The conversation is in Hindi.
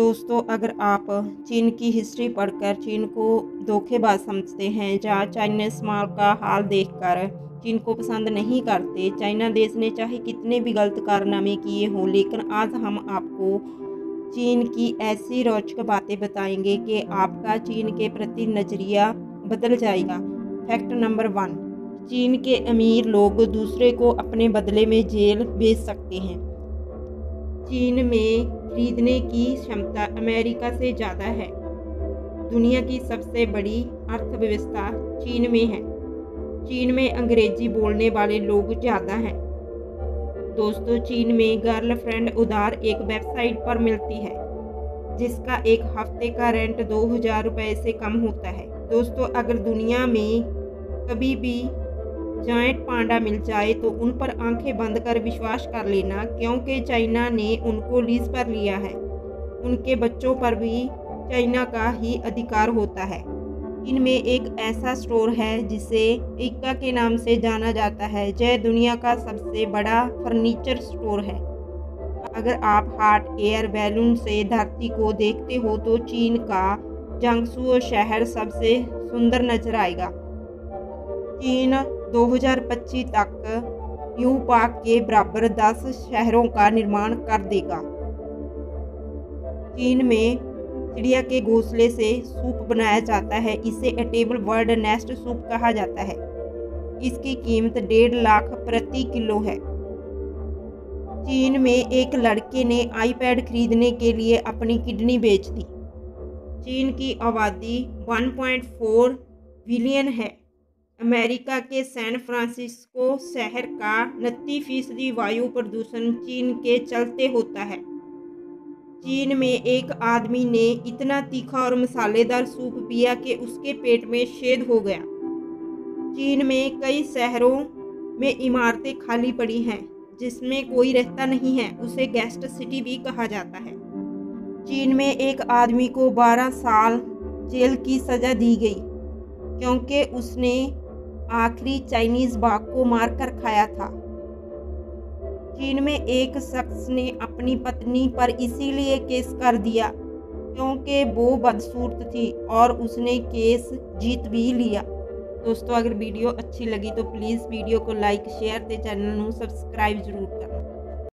दोस्तों, अगर आप चीन की हिस्ट्री पढ़कर चीन को धोखेबाज समझते हैं या चाइनीज़ माल का हाल देखकर चीन को पसंद नहीं करते, चाइना देश ने चाहे कितने भी गलत कारनामे किए हों, लेकिन आज हम आपको चीन की ऐसी रोचक बातें बताएँगे कि आपका चीन के प्रति नज़रिया बदल जाएगा। फैक्ट नंबर वन, चीन के अमीर लोग दूसरे को अपने बदले में जेल भेज सकते हैं। चीन में खरीदने की क्षमता अमेरिका से ज़्यादा है। दुनिया की सबसे बड़ी अर्थव्यवस्था चीन में है। चीन में अंग्रेज़ी बोलने वाले लोग ज़्यादा हैं। दोस्तों, चीन में गर्लफ्रेंड उधार एक वेबसाइट पर मिलती है, जिसका एक हफ़्ते का रेंट दो हज़ार रुपये से कम होता है। दोस्तों, अगर दुनिया में कभी भी जाइंट पांडा मिल जाए तो उन पर आँखें बंद कर विश्वास कर लेना, क्योंकि चाइना ने उनको लीज पर लिया है। उनके बच्चों पर भी चाइना का ही अधिकार होता है। इनमें एक ऐसा स्टोर है जिसे इक्का के नाम से जाना जाता है, जय दुनिया का सबसे बड़ा फर्नीचर स्टोर है। अगर आप हार्ट एयर बैलून से धरती को देखते हो तो चीन का जंगसू शहर सबसे सुंदर नज़र आएगा। चीन 2025 तक यू पाक के बराबर 10 शहरों का निर्माण कर देगा। चीन में चिड़िया के घोंसले से सूप बनाया जाता है, इसे एटेबल वर्ल्ड नेस्ट सूप कहा जाता है। इसकी कीमत डेढ़ लाख प्रति किलो है। चीन में एक लड़के ने आईपैड खरीदने के लिए अपनी किडनी बेच दी। चीन की आबादी 1.4 बिलियन है। अमेरिका के सैन फ्रांसिस्को शहर का उनतीस फ़ीसदी वायु प्रदूषण चीन के चलते होता है। चीन में एक आदमी ने इतना तीखा और मसालेदार सूप पिया कि उसके पेट में छेद हो गया। चीन में कई शहरों में इमारतें खाली पड़ी हैं, जिसमें कोई रहता नहीं है, उसे गेस्ट सिटी भी कहा जाता है। चीन में एक आदमी को 12 साल जेल की सज़ा दी गई, क्योंकि उसने आखिरी चाइनीज़ बाघ को मारकर खाया था। चीन में एक शख्स ने अपनी पत्नी पर इसीलिए केस कर दिया क्योंकि वो बदसूरत थी और उसने केस जीत भी लिया। दोस्तों, अगर वीडियो अच्छी लगी तो प्लीज़ वीडियो को लाइक, शेयर ते चैनल सब्सक्राइब ज़रूर करना।